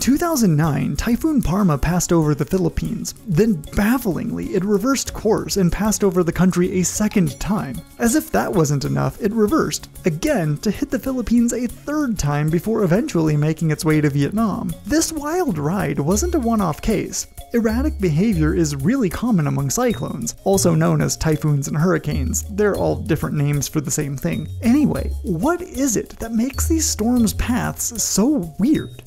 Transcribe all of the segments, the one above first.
In 2009, Typhoon Parma passed over the Philippines. Then, bafflingly, it reversed course and passed over the country a second time. As if that wasn't enough, it reversed, again, to hit the Philippines a third time before eventually making its way to Vietnam. This wild ride wasn't a one off case. Erratic behavior is really common among cyclones, also known as typhoons and hurricanes. They're all different names for the same thing. Anyway, what is it that makes these storms' paths so weird?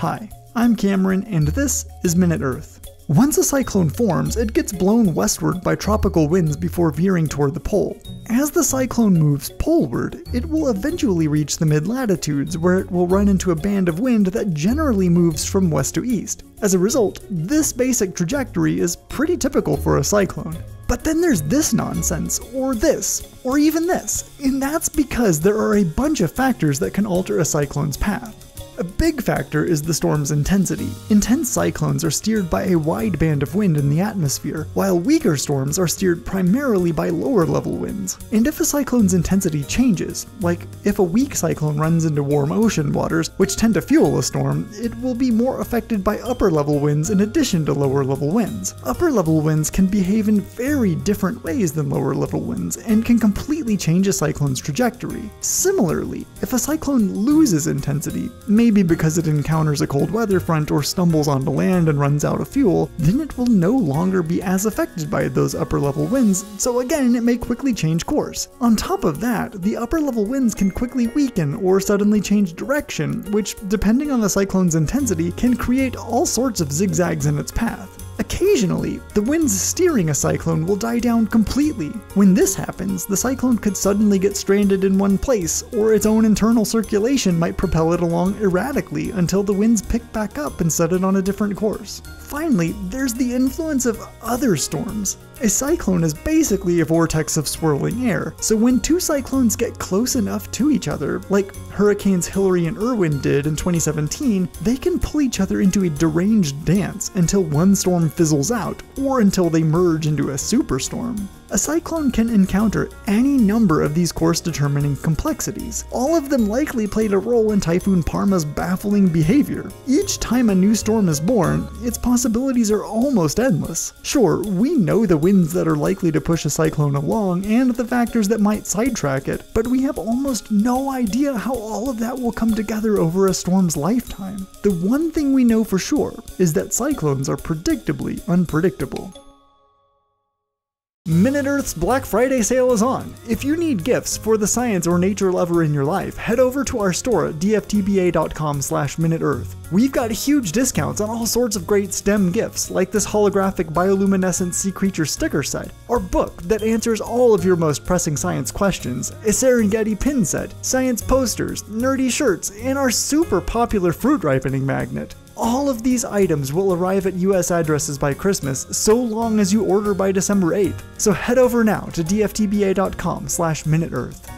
Hi, I'm Cameron, and this is Minute Earth. Once a cyclone forms, it gets blown westward by tropical winds before veering toward the pole. As the cyclone moves poleward, it will eventually reach the mid latitudes, where it will run into a band of wind that generally moves from west to east. As a result, this basic trajectory is pretty typical for a cyclone. But then there's this nonsense, or this, or even this, and that's because there are a bunch of factors that can alter a cyclone's path. A big factor is the storm's intensity. Intense cyclones are steered by a wide band of wind in the atmosphere, while weaker storms are steered primarily by lower level winds. And if a cyclone's intensity changes, like if a weak cyclone runs into warm ocean waters, which tend to fuel a storm, it will be more affected by upper level winds in addition to lower level winds. Upper level winds can behave in very different ways than lower level winds, and can completely change a cyclone's trajectory. Similarly, if a cyclone loses intensity, maybe because it encounters a cold weather front or stumbles onto land and runs out of fuel, then it will no longer be as affected by those upper level winds, so again, it may quickly change course. On top of that, the upper level winds can quickly weaken or suddenly change direction, which, depending on the cyclone's intensity, can create all sorts of zigzags in its path. Occasionally, the winds steering a cyclone will die down completely. When this happens, the cyclone could suddenly get stranded in one place, or its own internal circulation might propel it along erratically until the winds pick back up and set it on a different course. Finally, there's the influence of other storms. A cyclone is basically a vortex of swirling air, so when two cyclones get close enough to each other, like Hurricanes Hilary and Irwin did in 2017, they can pull each other into a deranged dance until one storm fizzles out, or until they merge into a superstorm. A cyclone can encounter any number of these course determining complexities. All of them likely played a role in Typhoon Parma's baffling behavior. Each time a new storm is born, its possibilities are almost endless. Sure, we know the winds that are likely to push a cyclone along and the factors that might sidetrack it, but we have almost no idea how all of that will come together over a storm's lifetime. The one thing we know for sure is that cyclones are predictably unpredictable. Minute Earth's Black Friday sale is on. If you need gifts for the science or nature lover in your life, head over to our store at dftba.com slash minuteearth. We've got huge discounts on all sorts of great STEM gifts, like this holographic bioluminescent sea creature sticker set, our book that answers all of your most pressing science questions, a Serengeti pin set, science posters, nerdy shirts, and our super popular fruit ripening magnet. All of these items will arrive at US addresses by Christmas so long as you order by December 8th. So head over now to dftba.com slash minuteearth.